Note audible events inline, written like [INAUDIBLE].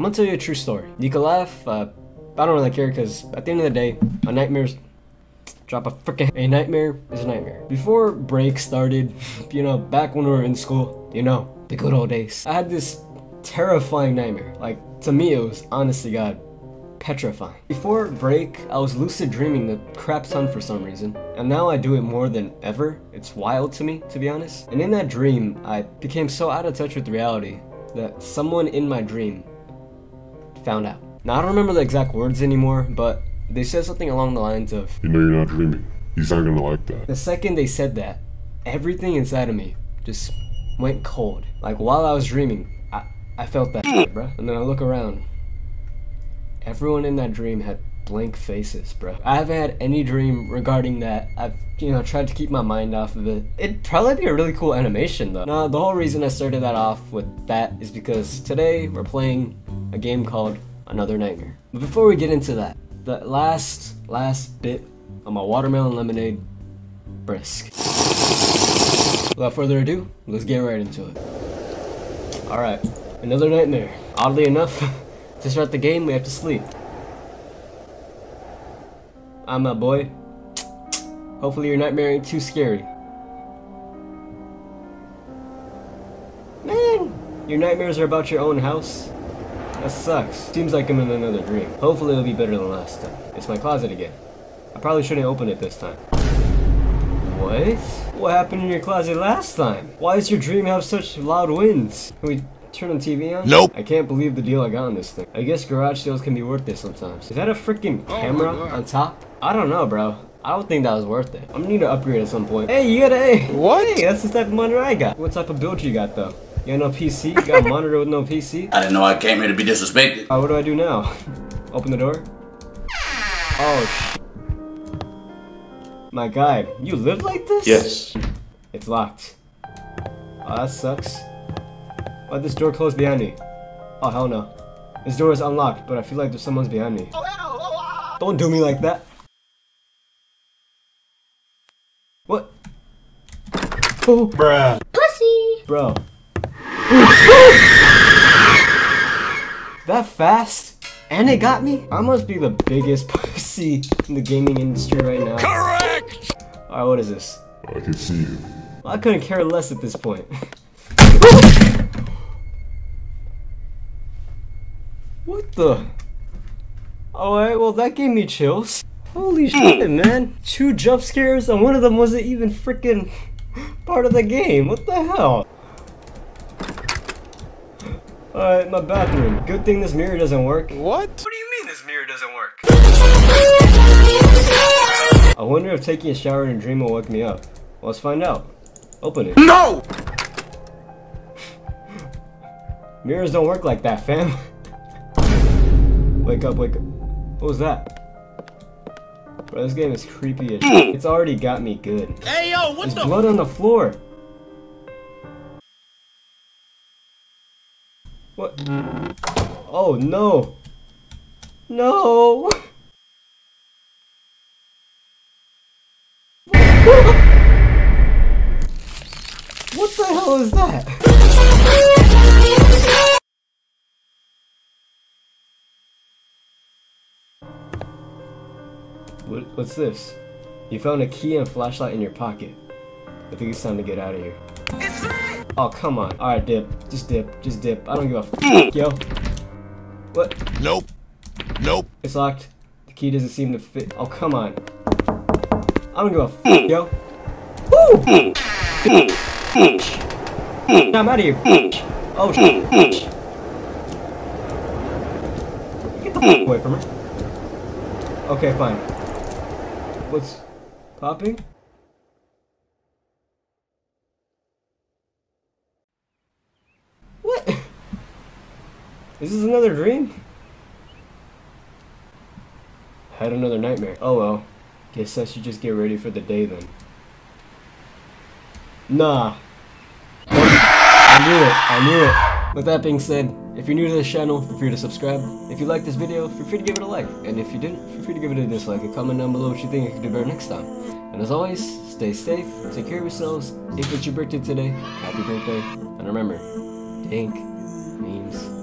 I'm gonna tell you a true story. You can laugh, uh, I don't really care because at the end of the day, a nightmare's drop a freaking a nightmare is a nightmare. Before break started, [LAUGHS] you know, back when we were in school, you know, the good old days. I had this terrifying nightmare. Like to me, it was honestly, God, petrifying. Before break, I was lucid dreaming the crap ton for some reason, and now I do it more than ever. It's wild to me, to be honest. And in that dream, I became so out of touch with reality that someone in my dream found out. Now, I don't remember the exact words anymore, but they said something along the lines of You know you're not dreaming. He's not gonna like that. The second they said that, everything inside of me just went cold. Like while I was dreaming, I, I felt that shit, bruh. And then I look around. Everyone in that dream had blank faces, bro. I haven't had any dream regarding that. I've, you know, tried to keep my mind off of it. It'd probably be a really cool animation, though. Now, the whole reason I started that off with that is because today we're playing a game called Another Nightmare. But before we get into that, the last, last bit of my watermelon lemonade brisk. Without further ado, let's get right into it. Alright, another nightmare. Oddly enough, [LAUGHS] to start the game, we have to sleep. I'm a boy. Hopefully your nightmare ain't too scary. Man, your nightmares are about your own house? That sucks. Seems like I'm in another dream. Hopefully it'll be better than last time. It's my closet again. I probably shouldn't open it this time. What? What happened in your closet last time? Why does your dream have such loud winds? Can we turn the TV on? Nope. I can't believe the deal I got on this thing. I guess garage sales can be worth it sometimes. Is that a freaking oh camera on top? I don't know, bro. I don't think that was worth it. I'm gonna need to upgrade at some point. Hey, you got a What? Hey, that's the type of money I got. What type of build you got though? You got no PC? You got a monitor with no PC? [LAUGHS] I didn't know I came here to be disrespected. Uh, what do I do now? Open the door? Oh, sh My guy, you live like this? Yes. It's locked. Oh, that sucks. Why'd this door close behind me? Oh, hell no. This door is unlocked, but I feel like there's someone's behind me. Don't do me like that. What? Oh, Bruh. Pussy! bro. That fast? And it got me? I must be the biggest [LAUGHS] pussy in the gaming industry right now. Correct! Alright, what is this? I can see you. I couldn't care less at this point. [LAUGHS] what the? Alright, well that gave me chills. Holy [CLEARS THROAT] shit, man. Two jump scares and one of them wasn't even freaking [LAUGHS] part of the game. What the hell? Alright, my bathroom. Good thing this mirror doesn't work. What? What do you mean this mirror doesn't work? I wonder if taking a shower in a dream will wake me up. Well, let's find out. Open it. No! [LAUGHS] Mirrors don't work like that, fam. [LAUGHS] wake up, wake up. What was that? Bro, this game is creepy as shit. It's already got me good. Hey yo, what There's blood on the floor. What? Oh no. No. [LAUGHS] what the hell is that? What, what's this? You found a key and flashlight in your pocket. I think it's time to get out of here. Oh, come on. Alright, dip. Just dip. Just dip. I don't give a [LAUGHS] f yo. What? Nope. Nope. It's locked. The key doesn't seem to fit. Oh, come on. I don't give a f yo. Woo! I'm out of here. Oh, shit. Get the f away from her. Okay, fine. What's popping? Is this another dream? Had another nightmare. Oh well. Guess I should just get ready for the day then. Nah. I knew it. I knew it. With that being said, if you're new to this channel, feel free to subscribe. If you like this video, feel free to give it a like. And if you didn't, feel free to give it a dislike and comment down below what you think I could do better next time. And as always, stay safe, take care of yourselves. If it's your birthday today, happy birthday. And remember, dank memes